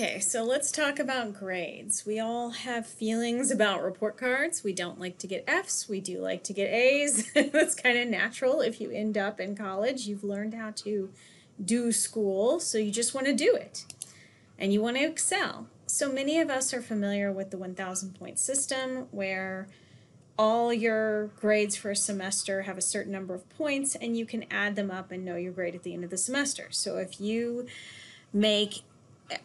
Okay, so let's talk about grades. We all have feelings about report cards. We don't like to get F's, we do like to get A's. That's kind of natural. If you end up in college, you've learned how to do school, so you just want to do it and you want to excel. So many of us are familiar with the 1000 point system where all your grades for a semester have a certain number of points and you can add them up and know your grade at the end of the semester. So if you make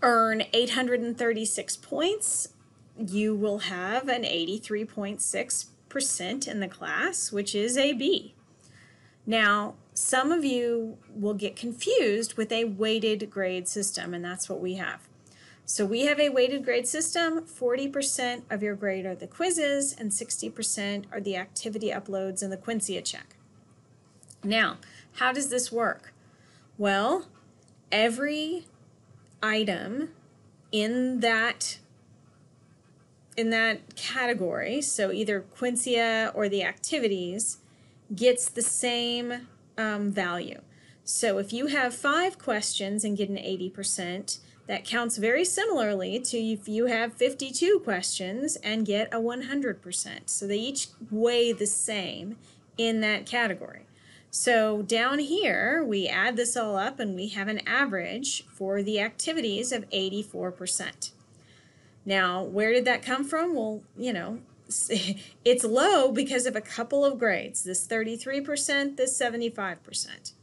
earn 836 points, you will have an 83.6% in the class, which is a B. Now, some of you will get confused with a weighted grade system, and that's what we have. So we have a weighted grade system. 40% of your grade are the quizzes and 60% are the activity uploads and the Quincy check. Now, how does this work? Well, every item in that in that category, so either Quincia or the activities, gets the same um, value. So if you have five questions and get an 80%, that counts very similarly to if you have 52 questions and get a 100%. So they each weigh the same in that category. So down here, we add this all up and we have an average for the activities of 84%. Now, where did that come from? Well, you know, it's low because of a couple of grades, this 33%, this 75%.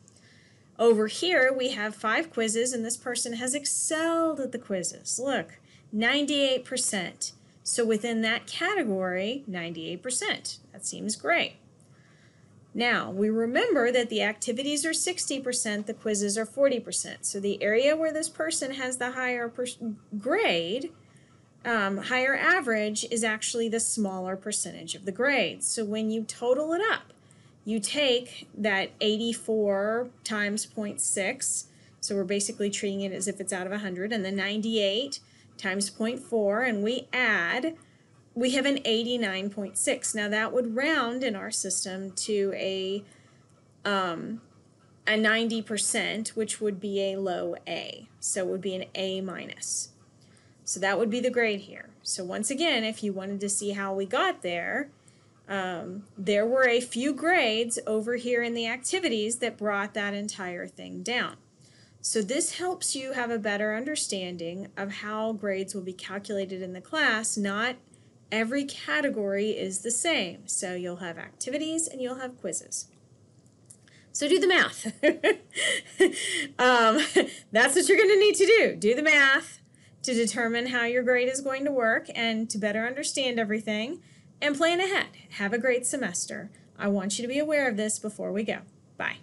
Over here, we have five quizzes, and this person has excelled at the quizzes. Look, 98%. So within that category, 98%. That seems great. Now, we remember that the activities are 60%, the quizzes are 40%. So the area where this person has the higher grade, um, higher average, is actually the smaller percentage of the grades. So when you total it up, you take that 84 times 0.6, so we're basically treating it as if it's out of 100, and the 98 times 0.4, and we add, we have an 89.6. Now that would round in our system to a, um, a 90%, which would be a low A. So it would be an A minus. So that would be the grade here. So once again, if you wanted to see how we got there, um, there were a few grades over here in the activities that brought that entire thing down. So this helps you have a better understanding of how grades will be calculated in the class. Not every category is the same. So you'll have activities and you'll have quizzes. So do the math. um, that's what you're going to need to do. Do the math to determine how your grade is going to work and to better understand everything and plan ahead. Have a great semester. I want you to be aware of this before we go. Bye.